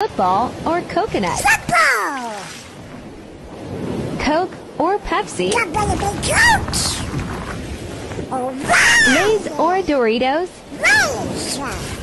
Football or coconut? Football! Coke or Pepsi? Coke! Lay's or Doritos? Lay's.